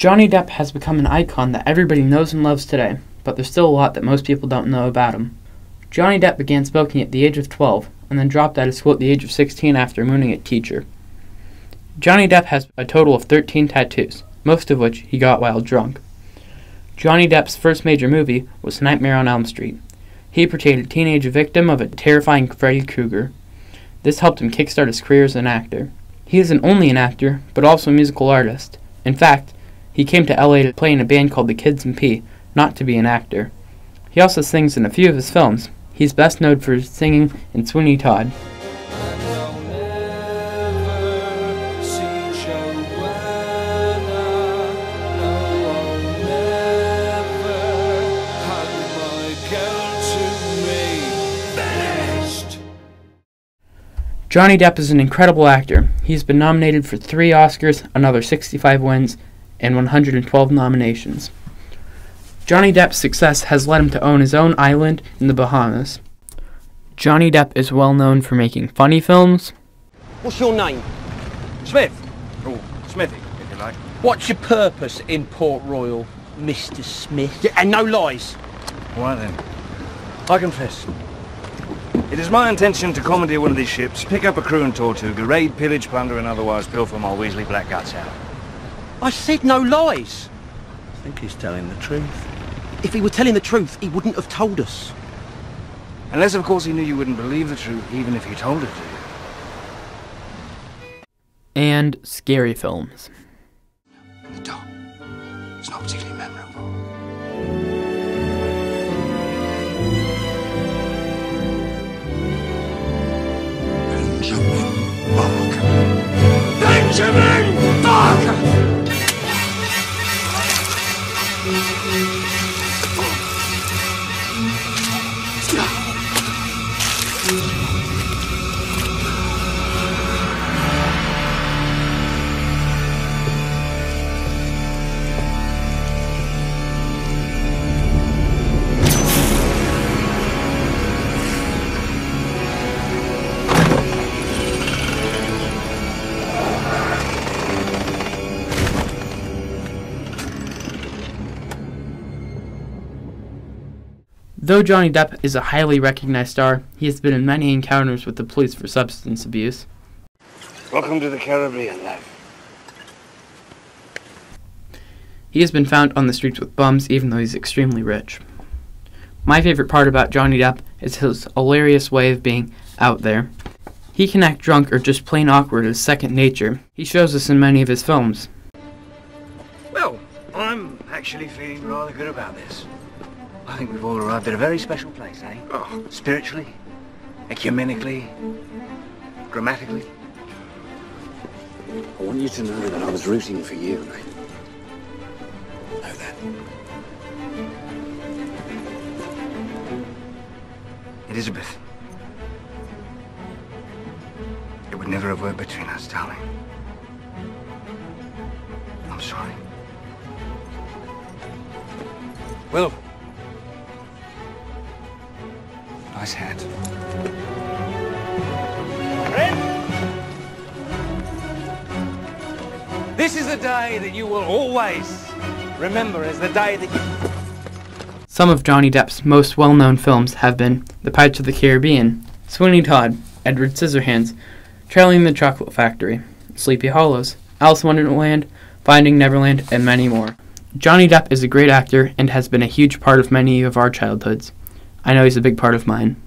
Johnny Depp has become an icon that everybody knows and loves today, but there's still a lot that most people don't know about him. Johnny Depp began smoking at the age of 12 and then dropped out of school at the age of 16 after mooning a teacher. Johnny Depp has a total of 13 tattoos, most of which he got while drunk. Johnny Depp's first major movie was Nightmare on Elm Street. He portrayed a teenage victim of a terrifying Freddy Krueger. This helped him kickstart his career as an actor. He isn't only an actor, but also a musical artist. In fact, he came to LA to play in a band called the Kids and P, not to be an actor. He also sings in a few of his films. He's best known for singing in Sweeney Todd. Johnny Depp is an incredible actor. He's been nominated for three Oscars, another 65 wins, and 112 nominations. Johnny Depp's success has led him to own his own island in the Bahamas. Johnny Depp is well known for making funny films. What's your name? Smith. Oh, Smithy, if you like. What's your purpose in Port Royal, Mr. Smith? Yeah, and no lies. Why then? I confess. It is my intention to commandeer one of these ships, pick up a crew and Tortuga, raid, pillage, plunder, and otherwise pilfer my Weasley black guts out. I said no lies. I think he's telling the truth. If he were telling the truth, he wouldn't have told us. Unless, of course, he knew you wouldn't believe the truth, even if he told it to you. And scary films. The dark. It's not particularly memorable. Benjamin Barker. Benjamin Though Johnny Depp is a highly recognized star, he has been in many encounters with the police for substance abuse. Welcome to the Caribbean, love. He has been found on the streets with bums even though he's extremely rich. My favorite part about Johnny Depp is his hilarious way of being out there. He can act drunk or just plain awkward as second nature. He shows us in many of his films. Well, I'm actually feeling rather good about this. I think we've all arrived at a very special place, eh? Oh. Spiritually, ecumenically, grammatically. I want you to know that I was rooting for you. Know that. Elizabeth. It would never have worked between us, darling. I'm sorry. Well. Nice hat. This is a day that you will always remember as the day that you... Some of Johnny Depp's most well known films have been The Pirates of the Caribbean, Sweeney Todd, Edward Scissorhands, Charlie and the Chocolate Factory, Sleepy Hollows, Alice in Wonderland, Finding Neverland, and many more. Johnny Depp is a great actor and has been a huge part of many of our childhoods. I know he's a big part of mine.